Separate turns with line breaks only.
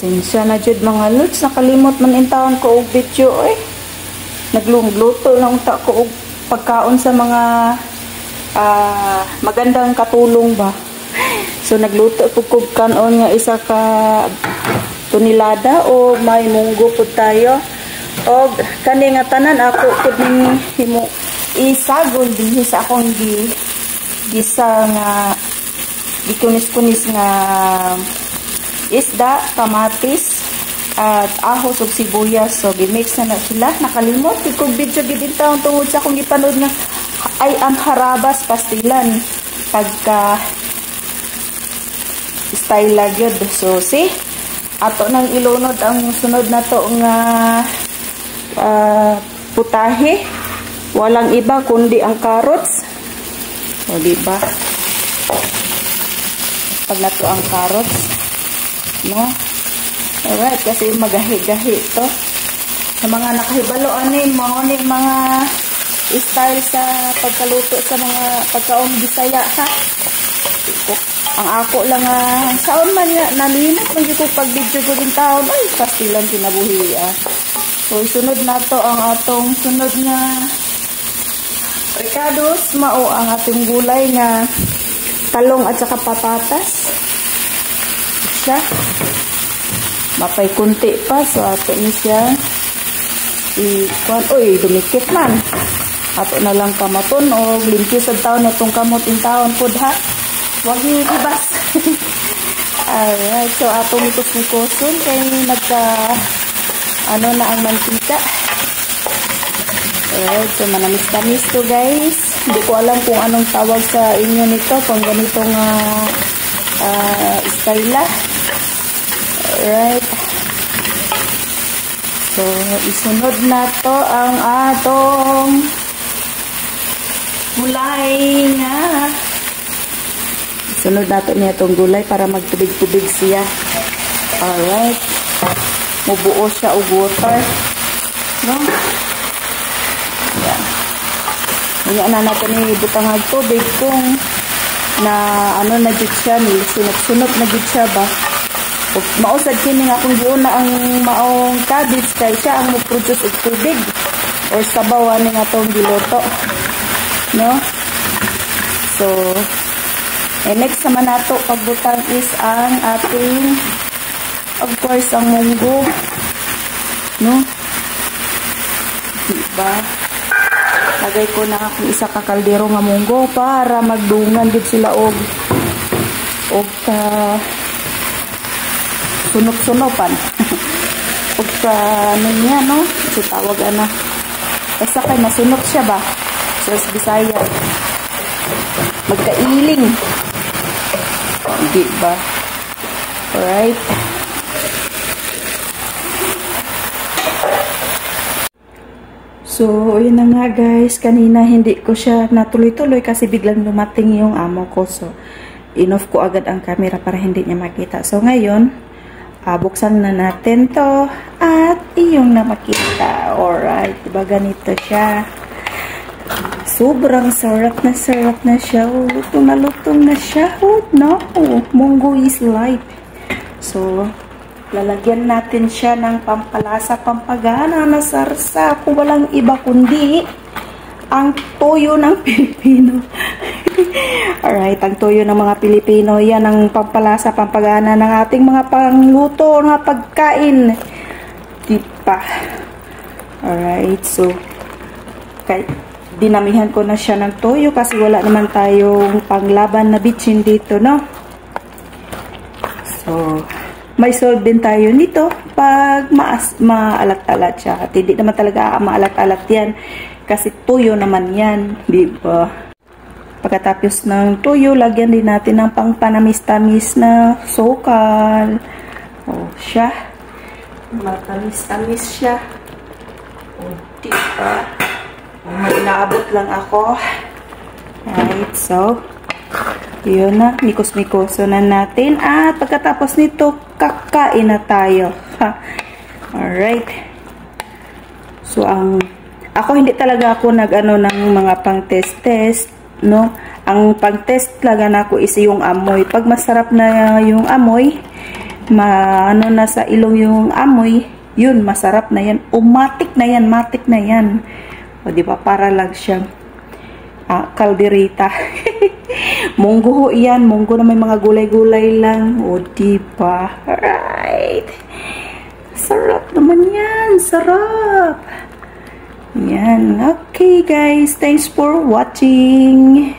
Pasensya na jud mga lods, nakalimot man intawon ko og video eh. Naglungluto lang ta ko og pagkaon sa mga uh, magandang katulong ba. So nagluto po kog kanon nga isa ka tunilada o may munggo po tayo. O kani nga tanan ako pud ning himo isagol dinhi sa akong gi gisa nga gikunis-kunis nga isda, kamatis, at ahos ug sibuyas. So, gimix na na sila. Nakalimot. Ikong video gidin taon tungod sa akong gipanood nga ay ang harabas pastilan. Pagka style gyud. So, see? Ato nang ilunod ang sunod na to nga uh, putahe. Walang iba kundi ang carrots. O, diba? Pag nato ang carrots, no? Alright, kasi magahi-gahi to. Sa mga nakahibalo, ano yung mga, ano mga style sa pagkaluto sa mga pagkaong bisaya, ha? Ang ako lang, uh, saon man nga, nalimot man ko pag video ko din taon, ay, pastilan kinabuhi, ah. So, sunod na to ang atong sunod nga ricados, mao ang ating gulay nga talong at saka patatas. Siya. Mapay kunti pa. So, ato ni siya. I-kuan. Uy, dumikit man. Ato na lang kamaton o limpyo sa taon na itong kamot in taon po ha. Huwag ibas. Alright. So, atong itos ni Kosun kay nagka ano na ang mantika. Alright. So, manamis-tamis to guys. Hindi ko alam kung anong tawag sa inyo nito. Kung ganitong uh, uh, style Alright. So, isunod na to ang atong gulay nga. Isunod na to niya itong gulay para magtubig-tubig siya. Alright. Mubuo siya og water. No? Yan. Ngayon na natin ni butang tubig kung na ano na jud siya, sunod-sunod na jud siya ba. Mausad kini nga kung giuna ang maong cabbage kay siya ang mo-produce og tubig or sabaw ani nga tong giluto. No? So, eh, next naman nato pagbutang is ang ating of course ang munggo. No? Diba? Lagay ko na akong isa ka kaldero nga munggo para magdungan gid sila og og uh, sunok-sunopan. Ug sa ano niya, no? So, tawag ana. Basta kay masunok siya ba? So, sa Bisaya. Magkailing. Hindi ba? Alright. So, yun na nga guys. Kanina hindi ko siya natuloy-tuloy kasi biglang lumating yung amo ko. So, inoff ko agad ang camera para hindi niya makita. So, ngayon, Uh, buksan na natin to at iyong na makita. Alright, diba ganito siya. Sobrang sarap na sarap na siya. Oh, lutong na lutong na siya. Oh, no. Munggo is life. So, lalagyan natin siya ng pampalasa, pampagana na sarsa. Kung walang iba kundi ang toyo ng Pilipino. Alright, ang toyo ng mga Pilipino, yan ang pampalasa, pampagana ng ating mga pangluto, mga pagkain. Diba? Alright, so, kay, dinamihan ko na siya ng toyo kasi wala naman tayong panglaban na bitchin dito, no? So, may solve din tayo nito pag maas, maalat-alat siya. At hindi naman talaga maalat-alat yan kasi tuyo naman yan, di ba? Pagkatapos ng tuyo, lagyan din natin ng pangpanamis-tamis na sukal. O, siya. Matamis-tamis siya. O, di ba? May naabot lang ako. Right, so, yun na. Mikos-mikoso na natin. At pagkatapos nito, kakain na tayo. Ha. Alright. So, ang ako hindi talaga ako nag-ano ng mga pang-test-test, no? Ang pang-test talaga na ako is yung amoy. Pag masarap na yung amoy, ma ano na sa ilong yung amoy, yun masarap na yan. Umatik na yan, matik na yan. O di ba para lang siyang ah, kalderita. munggo ho yan, munggo na may mga gulay-gulay lang. O di ba? Alright. Sarap naman yan, sarap. Yan. Okay guys, thanks for watching.